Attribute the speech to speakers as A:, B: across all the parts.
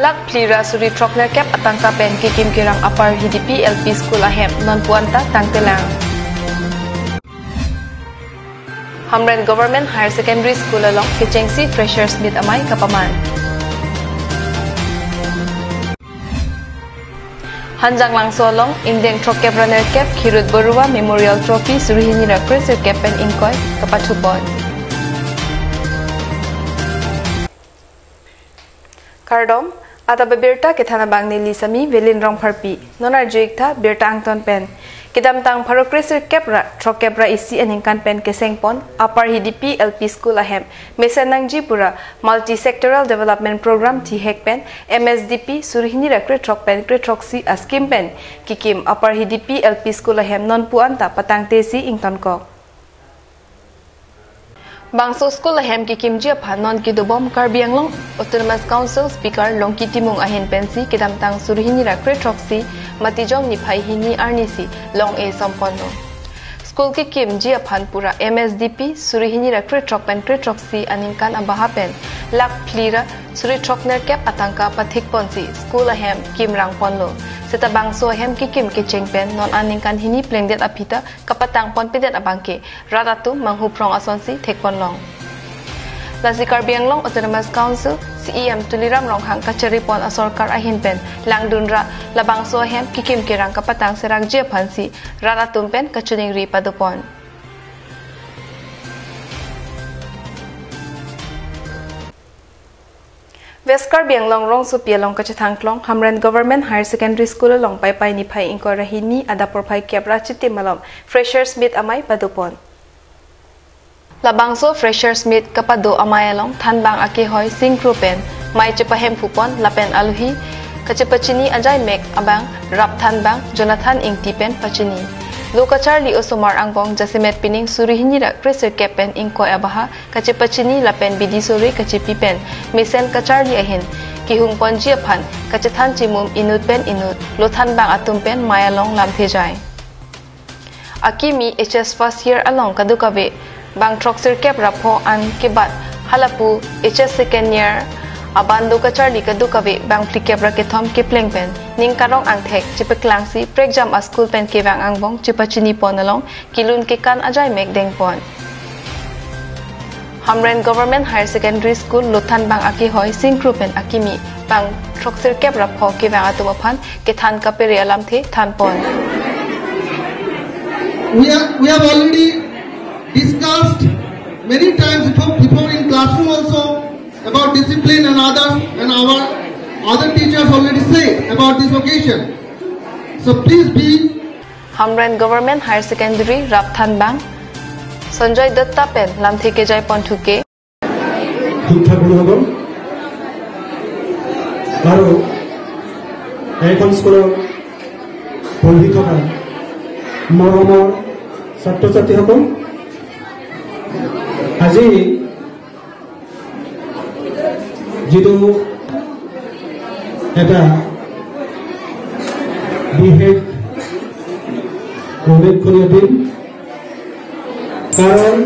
A: Lak plira suri trokner kep atangka pen kikim kirang apar hidipi LP school ahem non puanta tangtelang. Hamren Government Higher Secondary School along Kichengsi Freshers Meet Amay Kapaman. Hanjang Langso along Indian Trokep Runner Kep Kirut Borua Memorial Trophy Surihini Rakres Kepen Inkoy Kapachupon. Kardom आता बेरता के थाना बांगने ली समी valine रंग फरपी नोना जुइक था बेरता अंगतन pen किदम तांग फरोक्रेस केपरा ट्रो केपरा इसी अनिंकन पेन के सेंगपोन अपर हिडीपी एलपी स्कूल अहम मेसे नंगजी मल्टी सेक्टरल डेवलपमेंट प्रोग्राम थी हेक पेन एमएसडीपी सुरहिनी रक्रे ट्रो पेन क्रे ट्रो सी अस्किम पेन किकिम अपर हिडीपी एलपी स्कूल अहम नॉन पुआंता पतांग इंगतन को Ahem ki kimji phanon ki dubom Karbiang Long Autonomous Council Speaker Long ki timung ahin pensi kidam tang surhini rakre troksi matijong ni phai hini arnisi long e sampono school ki kim ji aphan pura msdp suri hini ra kre trok pen kre trok si anin kan aba hapen lak phlira suri trok ner kep atanka pathik pon si school a hem kim rang pon lo seta bang so hem ki kim ke cheng pen non anin kan hini pleng det aphita kapatang pon pidet abang ke rata tu manghu prong ason si thek pon long. Lasikar Bianglong Autonomous Council CEM Tuliram Ronghang Kachari Pon Asorkar Ahin Pen Langdunra Labangso Hem Kikim Kirang Kapatang Serang Jia Phansi Raratum Pen Kachuning Ri Padupon Veskar Bianglong Rong Su Pialong Kachatangklong Hamran Government Higher Secondary School Long Pai Pai Ni Pai Inko Rahini Adapur Pai Kebra Chiti Malom Freshers Meet Amai Padupon labangso fresher smith kapado amayalong thanbang ake hoy singkru pen mai chepa hem phupon lapen aluhi. Kachepachini ajai mek abang rap thanbang jonathan Ing Tipen pachini loka charlie osomar angbong jasimet pining suri hini ra kreser kepen ingko abaha. Kachepachini lapen bidi sori kachepi pen mesen kacharli ahin kihung ponjia phan kachethan chimum inut pen inut. Lothanbang atum pen mayalong lamthe jai akimi hs first year along kadukabe bang troxir kep rapho an kibat halapu hs second year aban duka charli ka duka ve bang plike bra ke thom ke pleng pen ning karong ang thek chipe klang si prek jam a school pen ke bang ang bong chipa chini pon along kilun ke kan ajai mek deng pon Hamren Government Higher Secondary School Luthan bang aki hoy singkru pen akimi bang troksir kep rap ho ke bang atu phan ke than ka pere alam the than pon
B: we have we have already discussed many times before, before in classroom also about discipline and others and our other teachers already said about this occasion. So please be
A: Hamran Government Higher Secondary Rapthan Bang Sanjay Datta Pen Lam থেকে যায় পন্থুকে
C: শিক্ষাগুৰুসকল আৰু এইখন স্কুলত পঢ়ি থকা মৰমৰ ছাত্ৰ ছাত্ৰীসকল আজি যিটো এটা বিশেষ উল্লেখনীয় দিন, কাৰণ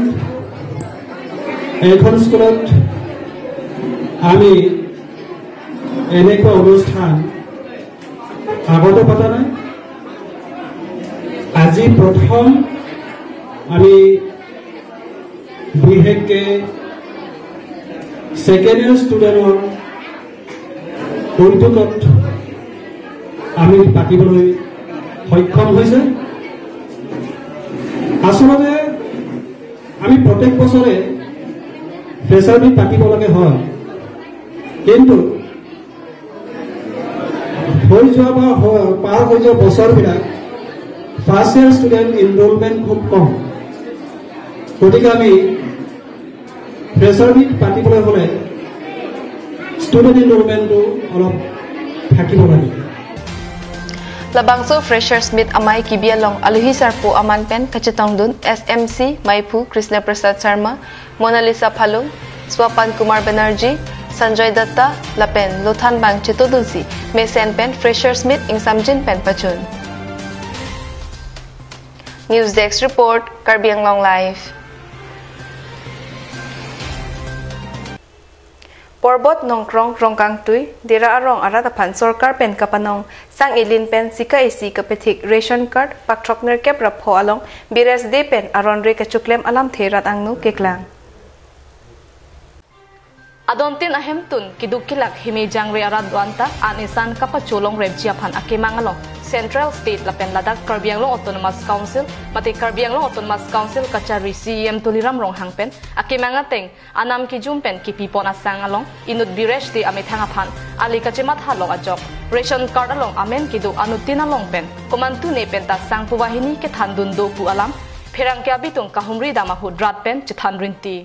C: এইখন স্কুলত আমি এনেকুৱা অনুষ্ঠান আগতে পতা নাই। আজি প্ৰথম আমি বিশেষকৈ ছেকেণ্ড ইয়াৰ ষ্টুডেণ্টৰ উদ্যোগত আমি পাতিবলৈ সক্ষম হৈছে। আচলতে আমি প্ৰত্যেক বছৰে ফ্ৰেচাৰ মিট পাতিব লাগে হয়। কিন্তু হৈ যোৱা বা পাৰ হৈ যোৱা বছৰবিলাক ফাৰ্ষ্ট ইয়াৰ ষ্টুডেণ্ট ইনৰলমেণ্ট খুব কম। গতিকে আমি ফ্ৰেচাৰ মিট পাতিবলৈ হ'লে ষ্টুডেণ্ট ইনৰলমেণ্টটো অলপ থাকিব লাগে
A: Labangso Freshers Meet Amai Kibialong Aluhi Sarpo Aman Pen Kachetong Dun SMC Maipu Krishna Prasad Sharma Mona Lisa Phalung Swapan Kumar Banerjee Sanjay Datta Lapen Lothan Bang Chetodunsi Mesen Pen Freshers Meet Ingsamjin Pen Pachun News Desk Report Karbiang Long Live
D: Porbot nongkrong rongkang tui dira arong arata phan sarkar pen kapanong sang ilin pen sika isi kapetik ration card pakthok ner kep rapho along bires de pen aron re kachuklem alam therat angnu keklang Adontin ahem tun kiduk kilak himejang re arad duanta anisan kapachulong rebjia phan akemangalong Central State Lapen Ladakh Karbianglong Autonomous Council mati Karbianglong Autonomous Council kachari CEM tuliram rong hangpen akemangateng anam ki jumpen ki pipon asang along inut biresh di ame thanga phan ali kachemat halong ajok ration card along amen kidu anutin along pen komantu ne pen ta sang puwahini ke thandun do pu alam pherang kya bitung kahumri dama hu drat pen chithan rinti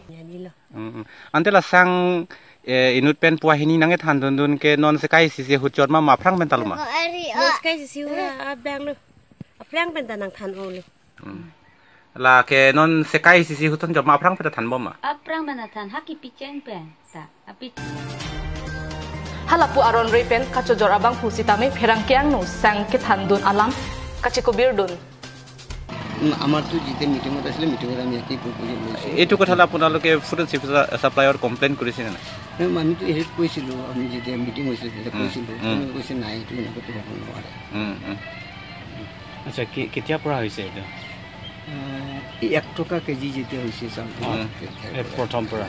E: Hmm. Antara la sang eh, inut pen puah ini nanget handun dun ke non sekai sisi hujur mah maafrang pentalu mah. Oh, Ari,
F: oh. non sekai sisi hujur uh, ah, abang lu, ah, abang pentan nang tan oh lu. Mm.
E: La ke non sekai sisi hujur jom maafrang pentan tan bom mah.
G: Abang mana tan haki pichen pen, sa api.
D: Halapu aron ray pen jor abang pusi tami perang kian nu sang kit handun alam kacu kubir
H: dun. তো জিতে মিটিঙত আছিলে মিটিঙত আমি একেই proposal লৈছোঁ।
E: এইটো কথা আপোনালোকে ফুড চাপ্লাইৰ কমপ্লেইন কৰিছে নে নাই?
H: আমিতো হেৰিত কৈছিলোঁ আমি যেতিয়া মিটিং হৈছিলে তেতিয়া কৈছিলোঁ। কৈছে নাই এইটো এনেকুৱাটো হ'ব নোৱাৰে।
I: আচ্ছা কি- কেতিয়াৰ পৰা হৈছে এইটো?
H: এক টকা কেজি যেতিয়া হৈছে চাউলটো। পৰা।
I: প্ৰথম পৰা।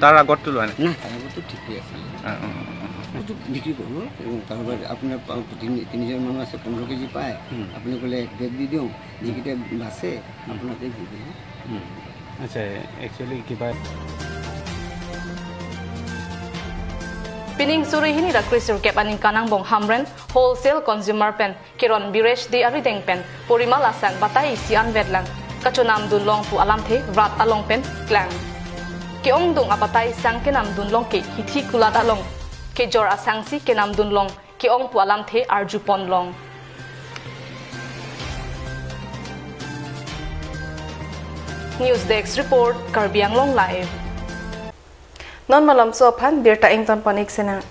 E: তাৰ আগততো লোৱা নাই?
H: তাৰ আগতো ঠিকেই আছিলে। কাপোৰটো বিক্ৰী কৰোঁ কাৰোবাৰ আপোনাৰ তিনিজন মানুহ আছে পোন্ধৰ কেজি পায়। আপুনি ক'লে এক ডেট দি দিওঁ যিকেইটা বাছে আপোনাকে দি দিওঁ।
I: আচ্ছা একচুৱেলি কিবা
D: পিলিং চুৰিহিনী ৰাকৃষ্টৰ কেপ আনি কানাং বং হামৰেন হোলচেল কনজিউমাৰ পেন কিৰণ বিৰেশ দে আৰু ডেং পেন পৰিমাল আছান বাটাই ইচিয়ান বেদলান কাচু নাম দুন লং পু আলাম থে ৰাত আলং পেন ক্লেং কেং দুং আপাতাই চাংকে নাম দুন লং কে হিঠি কুলাত Along si ke nam dun long ki ong pu alam the arju pon long News Desk report Karbiang Long Live non malam so phan birta ington panik sena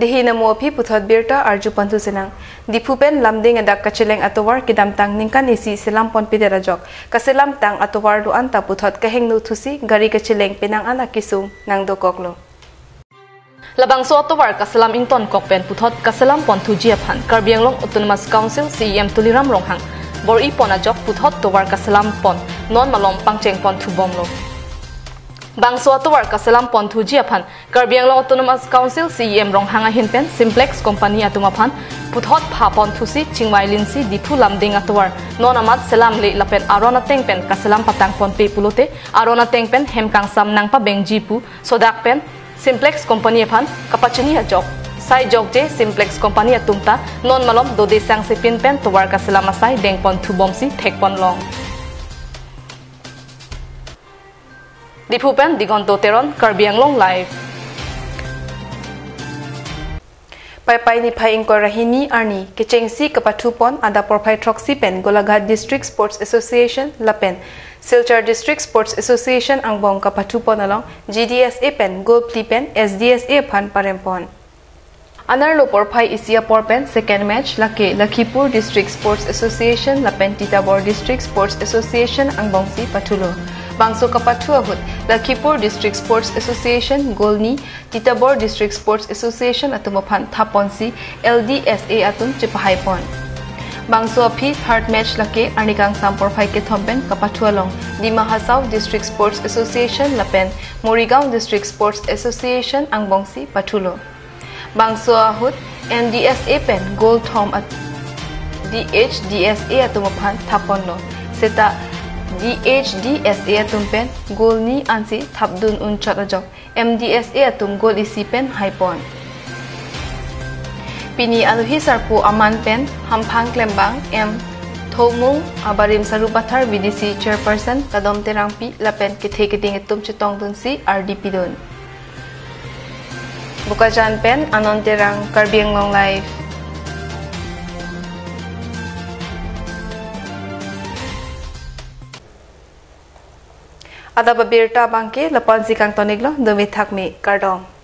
D: dihi na mo phi puthot birta arju pantu senang. Dipupen lamding adak kacheleng atowar kidam tang ningkan isi selam pon pidera jok kaselam tang atowar du anta puthot kaheng nu thusi gari kacheleng penang ana kisum nang do koklo labang so atowar kaselam inton kokpen puthot kaselam pon thuji aphan. Karbianglong autonomous council cem tuliram ronghang. Bor i pona jok puthot towar kaselam pon. Non malom pangcheng pon thubomlo bangso atowar kasalam ponthu ji aphan karbiang long autonomous council cem rong hanga hinpen simplex company atuma phan puthot pha ponthu si chingmai lin si dipu lamding atowar non amat selam le lapen arona tengpen kasalam patang pon pe pulote arona tengpen hemkang sam nang pa bengji pu sodak pen simplex company aphan kapachini ajok sai jok je simplex company atumta non malom do desang se pin pen towar kasalam asai deng pon thu bomsi thek pon long Dipupen Digonto Teron Karbianglong Live
A: Pai pai ni pai ingko rahini arni kechengsi kapatupon ada porpai troksi pen Golaghat District Sports Association lapen Silchar District Sports Association angbong kapatupon along GDSA pen Gold Pli pen SDSA phan parempon. Anar lo porpai isia porpen second match lake Lakhipur District Sports Association lapen Titabor District Sports Association angbong si patulo. Bangso Kapatua Hut, Lakhipur District Sports Association, Golni, Titabor District Sports Association at Tumapan Taponsi, LDSA atun Chipahaipon. Bangso Api third match lake Arnikang Sampor Phaike Thompen Kapatua Long, Dima Hasau District Sports Association Lapen, Morigaon District Sports Association Angbongsi Patulo. Bangso Ahut, NDSA Pen Gold Thom at DHDSA at Tumapan Taponlo. Seta DHDSA tumpen gol ni ansi thabdun unchot ajok. MDSA tum gol isi pen haipon Pini aluhi sarpu aman pen hampang klembang M. Thomung abarim sarupathar VDC chairperson kadom terangpi lapen kithe kiting tum chitong dun si RDP dun. Bukajan pen anon terang karbiang long life ada babirta bangke lapan sikang toniglo demi thakmi kardong